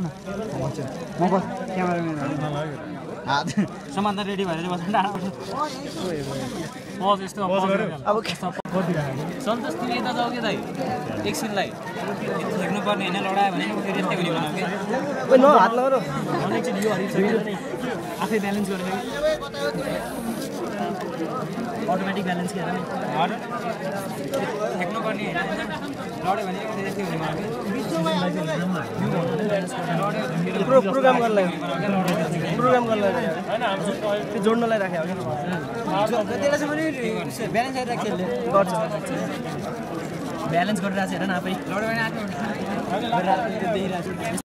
न। म बस क्यामेराम्यान हात। समान्तर रेडी भएर बस्नु डाँडा सन्तोष तिमी यता जाऊ कि दाइ? एकछिनलाई। देख्नु पर्ने होइन लडायो भने फेरि यस्तै हुने बनाऊ क्या न हात लगाएर एकछिन यो हरिसकेर नै आफै ब्यालेन्स गरेर अटोमेटिक ब्यालेन्स गरेर नि। देख्नु पर्ने होइन। लड्यो भने फेरि यस्तै हुने बनाऊ प्रो प्रोग्राम गर्नलाई प्रोग्राम गर्नलाई त्यो जोड्नलाई राखेको क्या? त्यसलाई चाहिँ पनि ब्यालेन्स गरेर खेल्ने गर्छ। ब्यालेन्स गरिरहेको छ हेर न आफै भने आफै